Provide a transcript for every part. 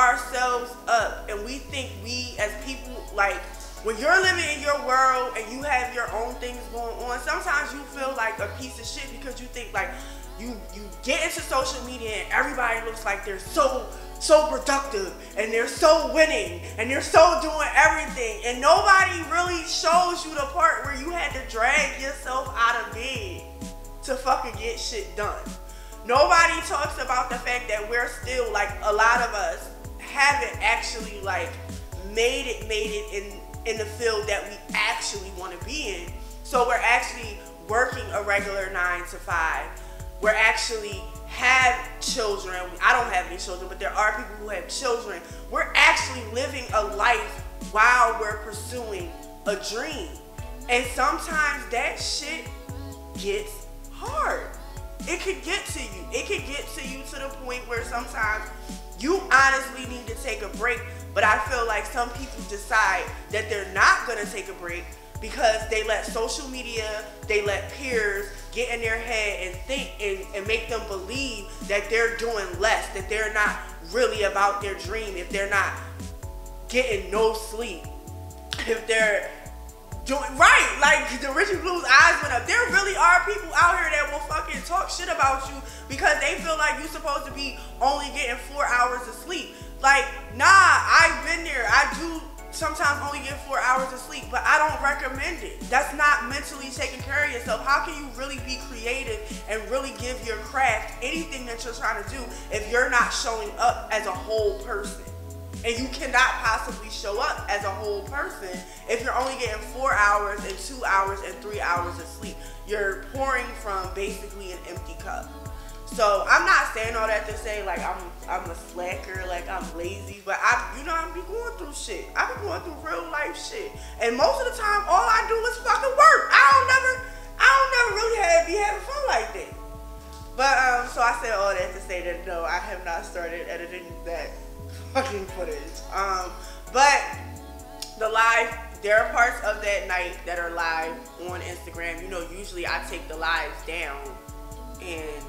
ourselves up and we think we as people like when you're living in your world and you have your own things going on, sometimes you feel like a piece of shit because you think like you you get into social media and everybody looks like they're so so productive and they're so winning and they're so doing everything and nobody really shows you the part where you had to drag yourself out of bed to fucking get shit done. Nobody talks about the fact that we're still like a lot of us haven't actually like made it made it in in the field that we actually want to be in. So we're actually working a regular 9 to 5. We're actually have children. I don't have any children, but there are people who have children. We're actually living a life while we're pursuing a dream. And sometimes that shit gets hard. It could get to you. It could get to you to the point where sometimes you honestly need to take a break. But I feel like some people decide that they're not gonna take a break because they let social media, they let peers get in their head and think and, and make them believe that they're doing less, that they're not really about their dream, if they're not getting no sleep, if they're doing right, like the Richie Blues eyes went up. There really are people out here that will fucking talk shit about you because they feel like you're supposed to be only getting four hours of sleep. Like, nah, I've been there. I do sometimes only get four hours of sleep, but I don't recommend it. That's not mentally taking care of yourself. How can you really be creative and really give your craft anything that you're trying to do if you're not showing up as a whole person? And you cannot possibly show up as a whole person if you're only getting four hours and two hours and three hours of sleep. You're pouring from basically an empty cup. So I'm not saying all that to say like I'm I'm a slacker, like I'm lazy, but I you know I be going through shit. I be going through real life shit, and most of the time all I do is fucking work. I don't never I don't never really have be having fun like that. But um, so I said all that to say that no, I have not started editing that fucking footage. Um, but the live there are parts of that night that are live on Instagram. You know, usually I take the lives down and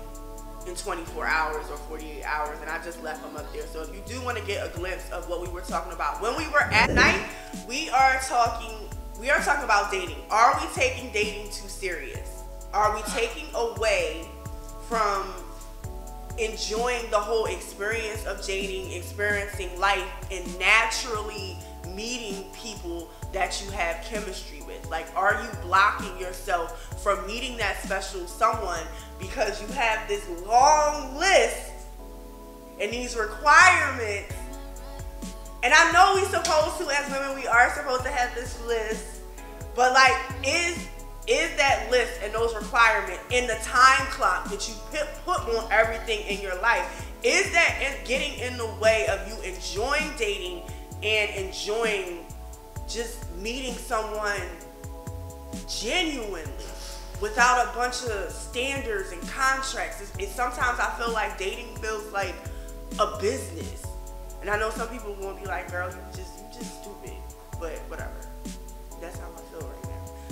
in 24 hours or 48 hours and I just left them up there. So if you do want to get a glimpse of what we were talking about when we were at night, we are talking we are talking about dating. Are we taking dating too serious? Are we taking away from enjoying the whole experience of dating, experiencing life and naturally meeting people that you have chemistry with? Like, are you blocking yourself from meeting that special someone because you have this long list and these requirements? And I know we're supposed to, as women, we are supposed to have this list, but like, is is that list and those requirements in the time clock that you put on everything in your life? Is that getting in the way of you enjoying dating and enjoying just meeting someone genuinely without a bunch of standards and contracts. It's, it's, sometimes I feel like dating feels like a business, and I know some people won't be like, "Girl, you just you just stupid," but whatever.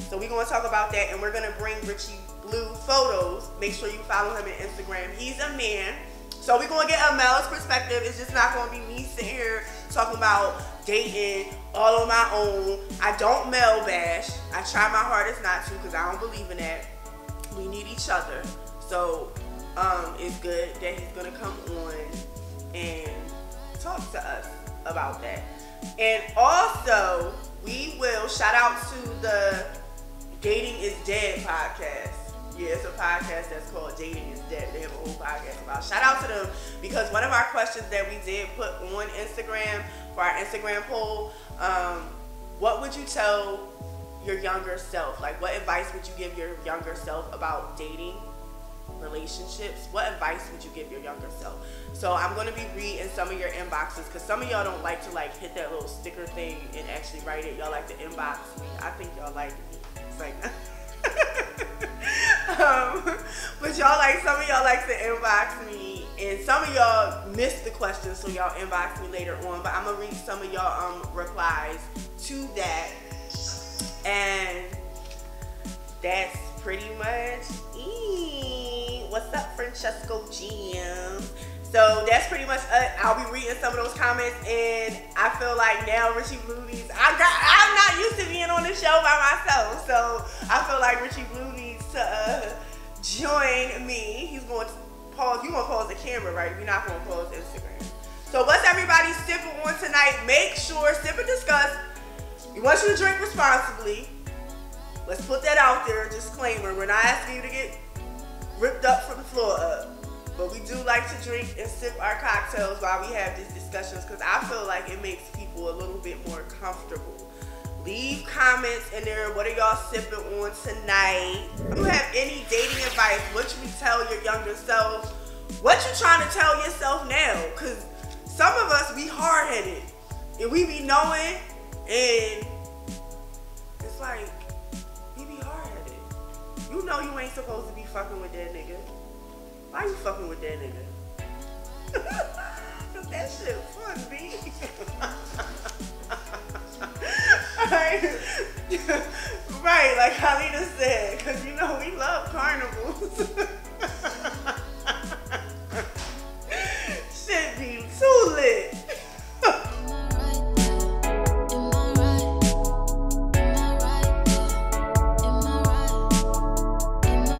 So we're gonna talk about that, and we're gonna bring Richie Blue photos. Make sure you follow him on Instagram. He's a man. So we're gonna get a male's perspective. It's just not gonna be me sitting here talking about dating all on my own. I don't male bash. I try my hardest not to because I don't believe in that. We need each other. So um, it's good that he's gonna come on and talk to us about that. And also, we will shout out to the Dating is Dead podcast. Yeah, it's a podcast that's called Dating is Dead. They have a whole podcast about. Shout out to them because one of our questions that we did put on Instagram for our Instagram poll, um, what would you tell your younger self? Like, what advice would you give your younger self about dating, relationships? What advice would you give your younger self? So I'm gonna be reading some of your inboxes because some of y'all don't like to like hit that little sticker thing and actually write it. Y'all like to inbox me. I think y'all like me. Um, but y'all like some of y'all like to inbox me, and some of y'all missed the question, so y'all inbox me later on. But I'm gonna read some of y'all um replies to that, and that's pretty much it. What's up, Francesco Jim? So that's pretty much it. I'll be reading some of those comments, and I feel like now Richie Bluties. I got. I'm not used to being on the show by myself, so I feel like Richie Blue needs to uh, join me. He's going to pause. You gonna pause the camera, right? We're not gonna pause Instagram. So what's everybody sipping on tonight? Make sure sip and discuss. We want you to drink responsibly. Let's put that out there. Disclaimer: We're not asking you to get ripped up from the floor up. But we do like to drink and sip our cocktails while we have these discussions because I feel like it makes people a little bit more comfortable. Leave comments in there. What are y'all sipping on tonight? If you have any dating advice, what you tell your younger self? What you trying to tell yourself now? Because some of us be hard headed and we be knowing and it's like we be hard headed. You know you ain't supposed to be fucking with that nigga. Why you fucking with that nigga? that shit fun, B. right. right, like Halina